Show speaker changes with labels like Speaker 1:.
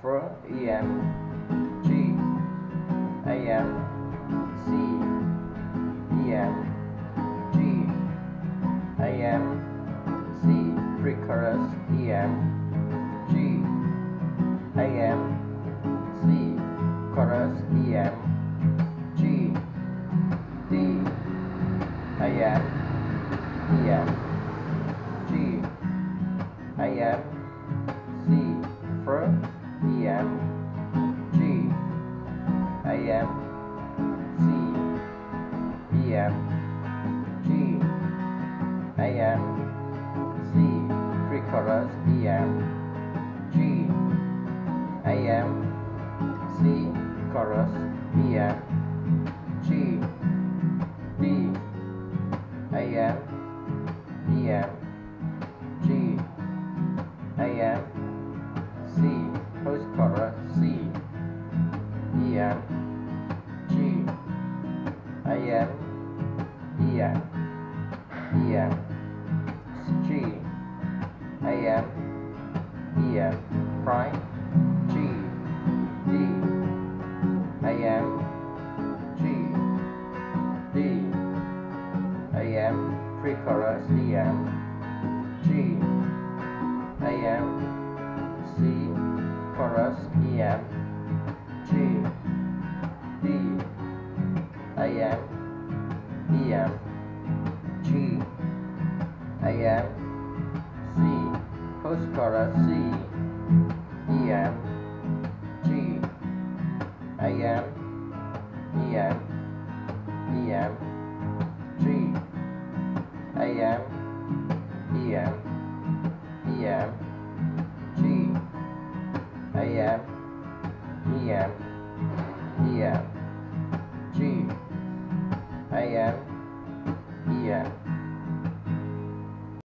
Speaker 1: for EM G AM C EM G AM C pre-chorus EM G AM C chorus EM G D AM EM G AM C first EM G AM C EM G AM C pre-chorus EM G AM C chorus EM G D AM EM EM EM G AM EM prime G D AM G D AM pre-chorus. EM G AM C chorus. EM G D AM EM G AM C post chorus C G AM G AM G AM G AM EM